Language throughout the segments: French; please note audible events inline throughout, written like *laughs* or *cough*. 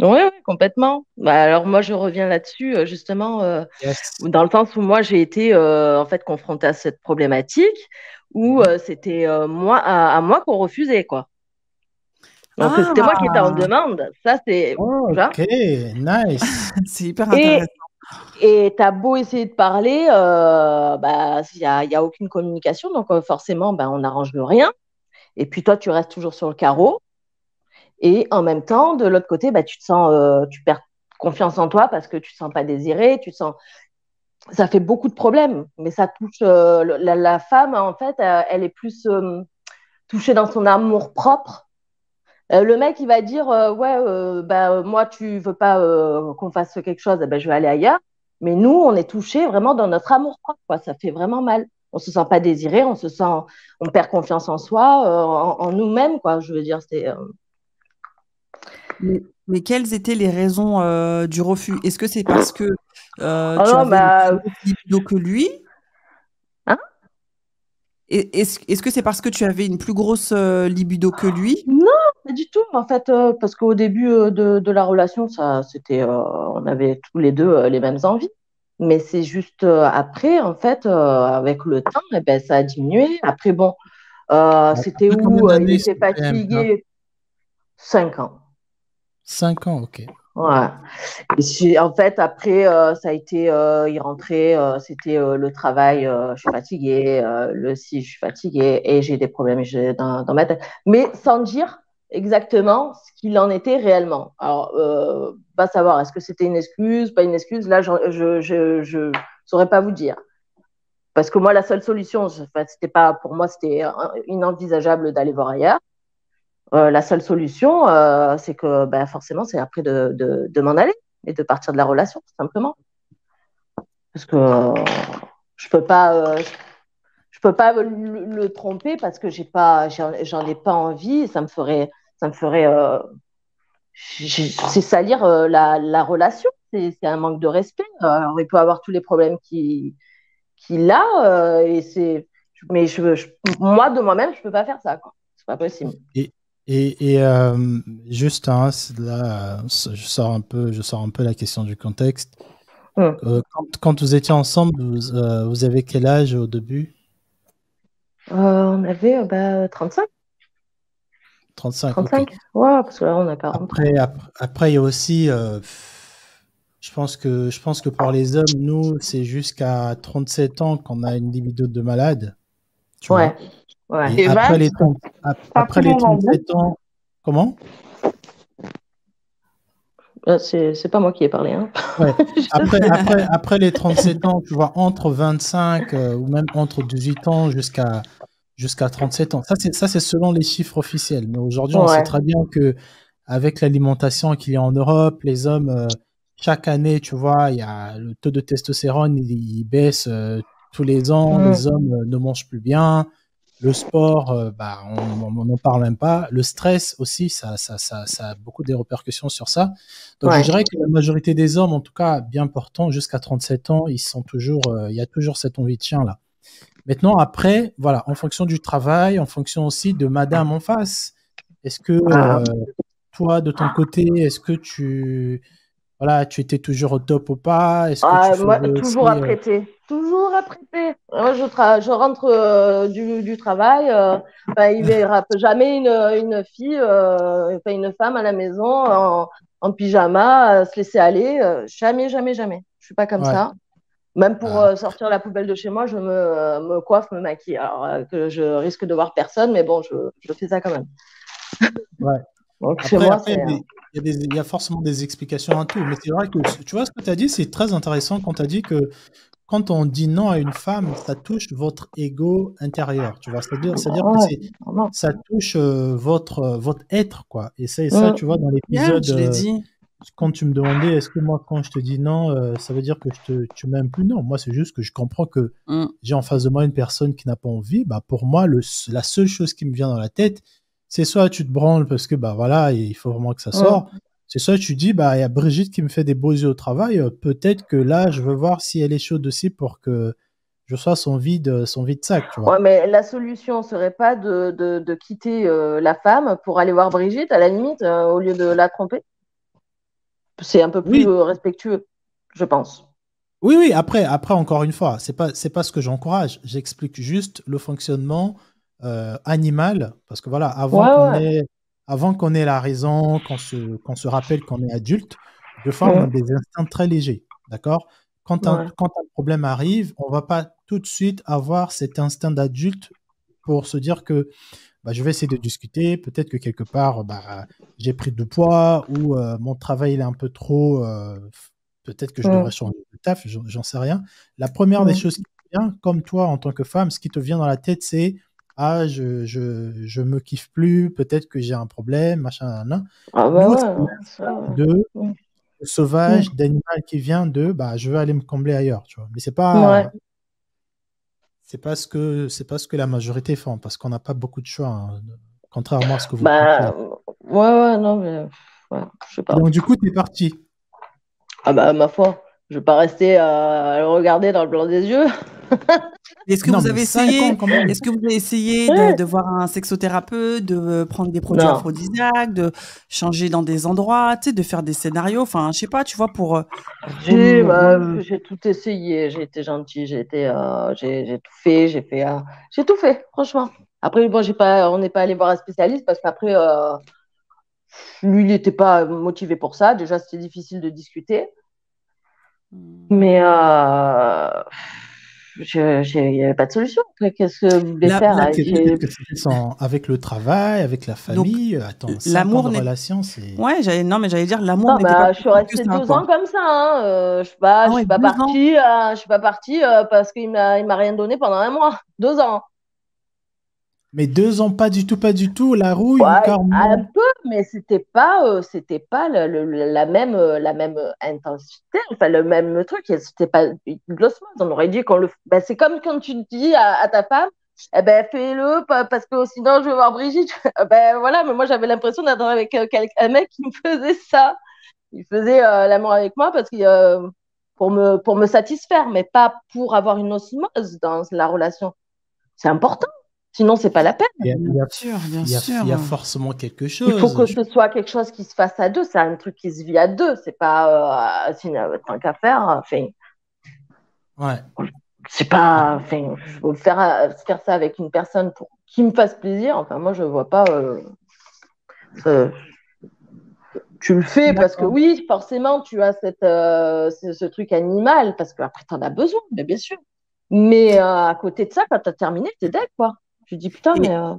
Oui, complètement. Bah, alors moi, je reviens là-dessus, euh, justement, euh, Yes. dans le sens où moi, j'ai été euh, en fait confrontée à cette problématique où euh, c'était euh, moi à, à moi qu'on refusait, quoi. Donc euh, c'était moi qui étais en Ah, demande. Ça, c'est. Ok, nice. *laughs* c'est hyper Et intéressant. et t'as beau essayer de parler, euh, bah il y a, il y a aucune communication, donc euh, forcément, bah, on n'arrange rien. Et puis toi, tu restes toujours sur le carreau. Et en même temps, de l'autre côté, bah, tu te sens, euh, tu perds confiance en toi parce que tu te sens pas désiré, tu sens, ça fait beaucoup de problèmes. Mais ça touche euh, la, femme, en fait, euh, elle est plus touchée dans son amour propre. Le mec, il va dire, ouais, bah, moi, tu veux pas qu'on fasse quelque chose, eh ben, je vais aller ailleurs. Mais nous, on est touché vraiment dans notre amour propre, quoi. Ça fait vraiment mal. On se sent pas désiré, on se sent, on perd confiance en soi, en, en nous-mêmes, quoi. Je veux dire, c'est, Mais, mais quelles étaient les raisons euh, du refus? Est-ce que c'est parce que euh, oh tu non, avais une bah, plus grosse libido que lui? hein? Est-ce, que c'est parce que tu avais une plus grosse euh, libido que lui? Non, pas du tout. En fait, euh, parce qu'au début euh, de, de la relation, ça, c'était, euh, on avait tous les deux euh, les mêmes envies. Mais c'est juste euh, après, en fait, euh, avec le temps, eh ben, ça a diminué. Après, bon, euh, c'était où il était Amina fatigué? Cinq ans. Cinq ans, ok. Ouais. En fait, après, euh, ça a été, euh, il rentrait, euh, c'était euh, le travail, euh, je suis fatiguée, euh, le si, je suis fatiguée, et j'ai des problèmes dans, ma tête. Mais sans dire exactement ce qu'il en était réellement. Alors, euh, pas savoir, est-ce que c'était une excuse, pas une excuse, là, je, je saurais pas vous dire. Parce que moi, la seule solution, c'était pas, pour moi, c'était euh, inenvisageable d'aller voir ailleurs. Euh, la seule solution, euh, c'est que ben, forcément, c'est après de, de, m'en aller et de partir de la relation, tout simplement. Parce que je peux pas, euh, je peux pas le, tromper parce que j'ai pas, j'en ai pas envie. Ça me ferait, ça me ferait, c'est salir la, la relation. C'est un manque de respect. Alors, il peut avoir tous les problèmes qu'il qu'il a, et mais je, je- moi de moi-même, je peux pas faire ça. quoi. C'est pas possible. Et, et euh, juste, hein, là, euh, je sors un peu, je sors un peu la question du contexte. Euh, quand, quand vous étiez ensemble, vous, euh, vous avez quel âge au début? Euh, on avait euh, bah, 35. 35, ok. 35 Ouais, parce que là, on a 40. Après, après, après, il y a aussi, euh, je pense que, je pense que pour les hommes, nous, c'est jusqu'à 37 ans qu'on a une libido de malade. Tu Ouais, vois. ouais. Et Et après les, 30 ap- pas après les le monde en 37 ans, comment? Euh, C'est c'est pas moi qui ai parlé. Hein. Ouais. *laughs* Après, après, après les 37 ans, tu vois, entre 25 euh, ou même entre 18 ans jusqu'à jusqu'à 37 ans. Ça, c'est ça, c'est selon les chiffres officiels. Mais aujourd'hui, on sait très bien que avec l'alimentation qu'il y a en Europe, les hommes, euh, chaque année, tu vois, il y a le taux de testostérone, il, il baisse euh, tous les ans. Mm. Les hommes euh, ne mangent plus bien. Le sport, euh, bah, on n'en parle même pas. Le stress aussi, ça, ça, ça, ça a beaucoup des répercussions sur ça. Donc, je dirais que la majorité des hommes, en tout cas bien portants, jusqu'à 37 ans, ils sont toujours, euh, il y a toujours cette envie de chien là. Maintenant, après, voilà, en fonction du travail, en fonction aussi de madame en face. Est-ce que Ah. euh, toi, de ton côté, est-ce que tu, voilà, tu étais toujours au top ou pas? Est-ce que Ah, tu moi, faisais toujours aussi, à euh, prêter. Toujours à prêter. Moi, je, tra- je rentre euh, du, du travail. euh, il verra jamais une, une fille, euh, une femme à la maison en, en pyjama, se laisser aller. jamais, jamais, jamais. Je suis pas comme Ouais. ça. Même pour Ah. sortir la poubelle de chez moi, je me, me coiffe, me maquille. Alors que je risque de voir personne, mais bon, je, je fais ça quand même. Ouais. Donc chez Après, moi, après, il y a des- il y, forcément des explications à tout. Mais c'est vrai que, tu vois, ce que tu as dit, c'est très intéressant quand tu as dit que quand on dit non à une femme, ça touche votre ego intérieur. Tu vois, c'est-à-dire, c'est-à-dire que ça touche euh, votre, euh, votre être, quoi. Et ça, et ça, tu vois, dans l'épisode, je l'ai euh, dit. quand tu me demandais, est-ce que moi, quand je te dis non, euh, ça veut dire que je te, tu m'aimes plus? Non, moi, c'est juste que je comprends que Mm. j'ai en face de moi une personne qui n'a pas envie. Bah, pour moi, le, la seule chose qui me vient dans la tête, c'est soit tu te branles parce que, bah, voilà, il faut vraiment que ça sorte. C'est soit tu dis, bah, il y a Brigitte qui me fait des beaux yeux au travail. euh, Peut-être que là, je veux voir si elle est chaude aussi pour que je sois son vide, son vide sac, tu vois. Ouais, mais la solution serait pas de, de, de quitter euh, la femme pour aller voir Brigitte, à la limite, euh, au lieu de la tromper? c'est un peu plus respectueux, je pense. Oui, oui, après, après encore une fois, c'est pas, c'est pas ce que j'encourage. J'explique juste le fonctionnement euh, animal, parce que voilà, avant qu'on ait, avant qu'on ait la raison, qu'on se, qu'on se rappelle qu'on est adulte, de fois, on a des instincts très légers, d'accord? Quand un, quand un problème arrive, on va pas tout de suite avoir cet instinct d'adulte pour se dire que bah, je vais essayer de discuter. Peut-être que quelque part, bah, j'ai pris du poids ou euh, mon travail il est un peu trop euh, Peut-être que je devrais changer de taf, j'en sais rien. La première des choses qui vient, comme toi en tant que femme, ce qui te vient dans la tête, c'est ah, je, je, je me kiffe plus, peut-être que j'ai un problème, machin, nan, Ah bah ouais, de sauvage, d'animal qui vient de bah, je veux aller me combler ailleurs, tu vois. Mais c'est pas. C'est pas ce que c'est pas ce que la majorité font parce qu'on n'a pas beaucoup de choix, hein, contrairement à ce que vous. Bah, ouais, ouais, non, mais je sais pas. Donc du coup, tu es parti. Ah bah ma foi, je vais pas rester à le regarder dans le blanc des yeux. *laughs* Est-ce que, vous avez essayé Est-ce que vous avez essayé de, voir un sexothérapeute, de prendre des produits aphrodisiaques, de changer dans des endroits, tu sais, de faire des scénarios, enfin, je sais pas, tu vois, pour. Euh, bah, j'ai tout essayé, j'ai été gentille, j'ai été, euh, j'ai tout fait, j'ai fait, euh, j'ai tout fait, franchement. Après, bon, j'ai pas, on n'est pas allé voir un spécialiste parce qu'après, lui, il n'était pas motivé pour ça. Déjà, c'était difficile de discuter. Hmm. Mais euh, il n'y avait pas de solution. Qu'est-ce que vous voulez faire? Avec le travail, avec la famille. Attends, l'amour de relation, c'est. Ouais, non, mais j'allais dire l'amour. Bah, je suis restée deux ans comme ça. Hein. Euh, je ne suis pas, ah je suis pas partie. Euh, je suis pas partie parce qu'il m'a, il m'a rien donné pendant un mois, *laughs* deux ans. Mais deux ans, pas du tout, pas du tout. La rouille, un peu, mais c'était pas, euh, c'était pas le, la même, euh, la même intensité, enfin le même truc. C'était pas glossement. On aurait dit qu'on le. Ben, c'est comme quand tu dis à, ta femme, eh ben fais-le parce que sinon je vais voir Brigitte. *laughs* ben voilà, mais moi j'avais l'impression d'être avec euh, un mec qui me faisait ça. Il faisait l'amour avec moi parce que pour me pour me satisfaire, mais pas pour avoir une osmose dans la relation. C'est important. Sinon, c'est pas la peine. Bien, sûr, bien sûr. Il y a forcément quelque chose. Il faut que ce soit quelque chose qui se fasse à deux. C'est un truc qui se vit à deux. C'est pas euh, tant qu'à faire. Enfin, ouais. C'est pas. Enfin, je veux faire, euh, faire ça avec une personne pour qui me fasse plaisir. Enfin, moi, je vois pas. Euh, tu le fais parce que oui, forcément, tu as cette, euh, ce, truc animal parce qu'après, tu en as besoin, mais bien sûr. Mais à côté de ça, quand tu as terminé, tu es dead, quoi. Je dis putain, mais. Euh,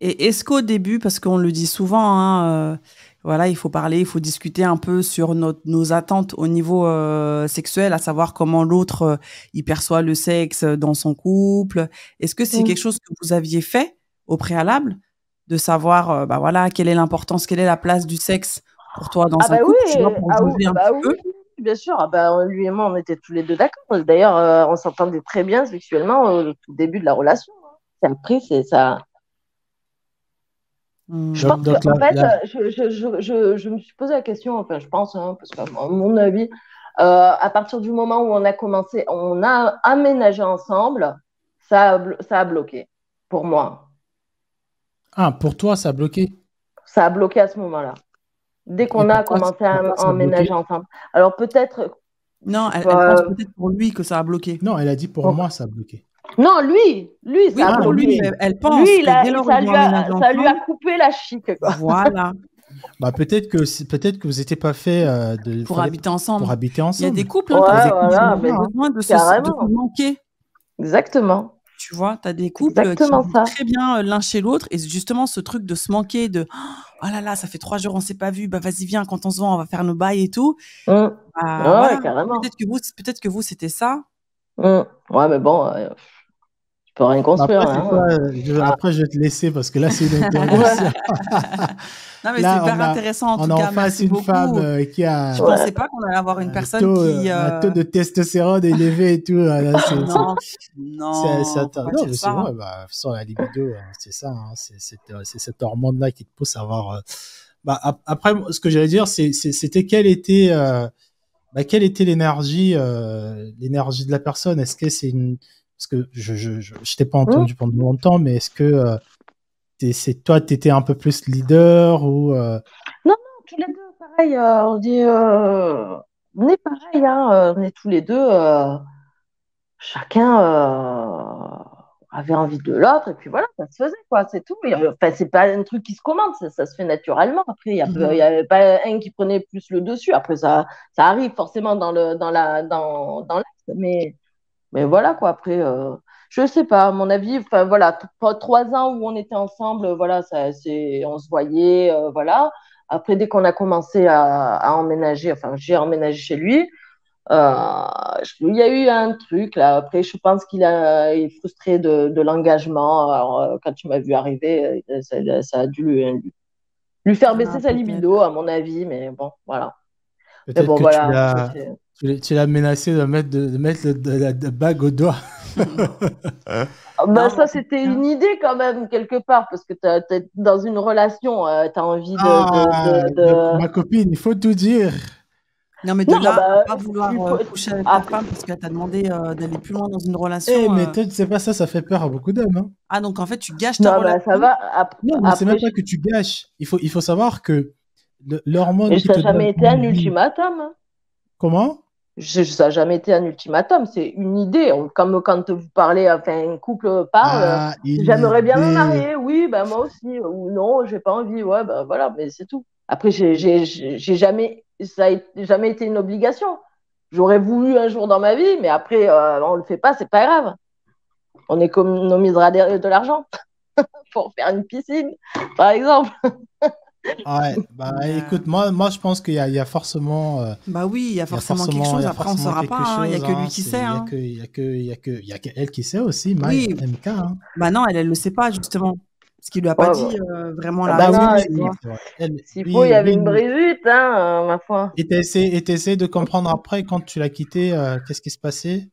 et est-ce qu'au début, parce qu'on le dit souvent, hein, euh, voilà, il faut parler, il faut discuter un peu sur nos attentes au niveau euh, sexuel, à savoir comment l'autre il perçoit le sexe dans son couple. Est-ce que c'est mmh. quelque chose que vous aviez fait au préalable, de savoir, bah voilà, quelle est l'importance, quelle est la place du sexe pour toi dans ah un bah couple, oui, ah oui, bah oui, bien sûr. Ah bah, lui et moi, on était tous les deux d'accord. D'ailleurs, on s'entendait très bien sexuellement au tout début de la relation après, c'est ça. Hmm. Je pense en fait, je, je, je, je, me suis posé la question, enfin, je pense, hein, parce qu'à mon avis, euh, à partir du moment où on a commencé, on a aménagé ensemble, ça a, ça a bloqué pour moi. Ah, pour toi, ça a bloqué? Ça a bloqué à ce moment-là. Dès qu'on a commencé à, aménager ensemble. Alors peut-être. Non, elle, pense peut-être pour lui que ça a bloqué. Non, elle a dit pour moi, ça a bloqué. Non, lui, lui, ça pour lui, elle pense. Lui, ça, lui a, coupé la chic. Voilà. *laughs* bah peut-être que peut-être que vous n'étiez pas fait euh, de pour habiter ensemble. Pour habiter ensemble. Il y a des couples hein, qui ont besoin de se, manquer. Exactement. Tu vois, tu as des couples qui vivent très bien euh, l'un chez l'autre et justement ce truc de se manquer de oh là là, ça fait trois jours on s'est pas vu, bah vas-y viens quand on se voit on va faire nos bails et tout. Mmh. Bah, carrément. Peut-être que vous peut-être que vous c'était ça. Mmh. Ouais mais bon euh, peux rien construire. Après, hein. je, après, je vais te laisser parce que là, c'est une *laughs* intervention. *laughs* non, mais c'est hyper intéressant. En on tout a cas, en face une femme euh, qui a. Je ne pensais pas qu'on allait avoir une personne qui. Euh... Un taux de testostérone élevé et tout. Là, non, non. *laughs* C'est non, c'est vrai. Bah, sans la libido, hein, c'est ça. Hein, c'est cette hormone-là qui te pousse à avoir. Euh... Bah, après, ce que j'allais dire, c'était quelle était. Euh... Bah, quelle était l'énergie, euh, l'énergie de la personne? Est-ce que c'est une, parce que je je, je, t'ai pas entendu mmh. pendant longtemps, mais est-ce que euh, c'est toi, tu étais un peu plus leader ou euh? Non, non, tous les deux. pareil, on dit, on est pareil, hein, on est tous les deux, chacun avait envie de l'autre, et puis voilà, ça se faisait, quoi, c'est tout. Enfin, c'est pas un truc qui se commande, ça, se fait naturellement. Après, il n'y avait pas un qui prenait plus le dessus. Après, ça, ça arrive forcément dans le dans la dans, dans mais mais voilà quoi. Après, euh, je sais pas, à mon avis, enfin voilà, trois ans où on était ensemble, voilà, ça, c'est, on se voyait, euh, voilà. Après, dès qu'on a commencé à, à emménager, enfin, j'ai emménagé chez lui. Euh, il y a eu un truc là. Après, je pense qu'il a, est frustré de, de l'engagement. Alors, euh, quand tu m'as vu arriver, ça, ça a dû lui, lui faire ah, baisser sa libido, à mon avis. Mais bon, voilà. Peut-être bon, que voilà, tu l'as menacé de mettre, de, de mettre la, bague au doigt. *laughs* Ah, bah, ça, c'était une idée quand même, quelque part, parce que tu es dans une relation, tu as envie de, ah, de, Ma copine, il faut tout dire. Non, mais de là bah, pas vouloir euh, coucher avec ta femme parce qu'elle t'a demandé euh, d'aller plus loin dans une relation. Eh, mais euh. toi, tu sais pas ça, ça fait peur à beaucoup d'hommes. Hein. Ah, donc en fait, tu gâches ta non, bah, ça va. non, mais c'est même pas que tu gâches. Il faut, il faut savoir que l'hormone. Et ça n'a jamais été un ultimatum. Hein. Comment? Ça n'a jamais été un ultimatum, c'est une idée. Comme quand vous parlez, enfin, un couple parle, ah, j'aimerais bien me marier, oui, ben moi aussi, ou non, j'ai pas envie, ouais, ben voilà, mais c'est tout. Après, j'ai jamais ça n'a jamais été une obligation. J'aurais voulu un jour dans ma vie, mais après, euh, on ne le fait pas, c'est pas grave. On économisera de l'argent *laughs* pour faire une piscine, par exemple. Ouais, bah écoute, moi, moi je pense qu'il y, y, a forcément. Euh, bah oui, il y a forcément, quelque chose. Après, on ne saura pas. Hein. Il n'y a que lui qui sait. Il n'y a, que, a, elle qui sait aussi, oui. MK. Hein. Bah non, elle ne le sait pas, justement. Ce qu'il lui a pas dit euh, vraiment la bah S'il faut, il y avait une Brigitte, hein, euh, ma foi. Et tu essayé de comprendre après, quand tu l'as quitté, euh, qu'est-ce qui se passait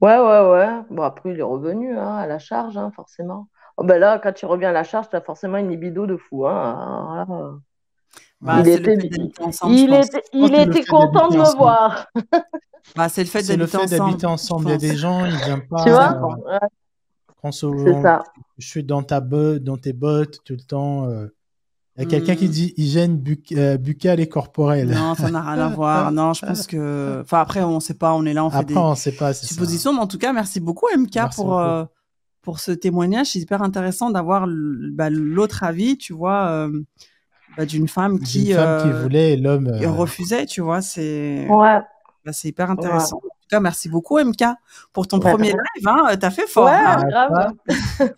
Ouais, ouais, ouais. Bon, après, il est revenu hein, à la charge, hein, forcément. Oh, ben là, quand tu reviens à la charge, tu as forcément une libido de fou. Hein. Bah, il était, ensemble, il était, il était content de me voir. *laughs* bah, c'est le fait d'habiter ensemble. Il y a des gens, ils viennent pas. Tu vois? c'est ça. Je suis dans ta botte, dans tes bottes tout le temps. Euh. Il y a quelqu'un qui hmm. dit hygiène euh, buccale et corporelle. Non, ça n'a rien à voir. Non, je pense que. Enfin, après, on ne sait pas, on est là, on fait des on sait pas, suppositions. Mais en tout cas, merci beaucoup, MK, pour, euh, pour ce témoignage. C'est hyper intéressant d'avoir bah, l'autre avis, tu vois, bah, d'une femme qui. femme qui voulait et l'homme. refusait, tu vois. C'est. Ouais. Bah, c'est hyper intéressant merci beaucoup, MK, pour ton premier live. Hein, T'as fait fort. Ouais, hein. grave. *laughs*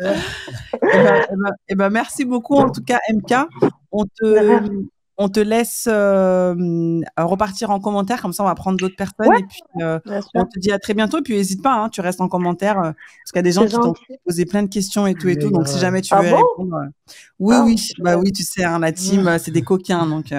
Eh ben, eh ben, eh ben, merci beaucoup, en tout cas, MK. On te, on te laisse euh, repartir en commentaire, comme ça on va prendre d'autres personnes. et puis euh, on te dit à très bientôt. Et puis n'hésite pas, hein, tu restes en commentaire, euh, parce qu'il y a des gens qui t'ont posé plein de questions et tout et tout. Donc si jamais tu ah veux répondre. Oui, ah, oui, bah oui, tu sais, hein, la team, c'est des coquins. Donc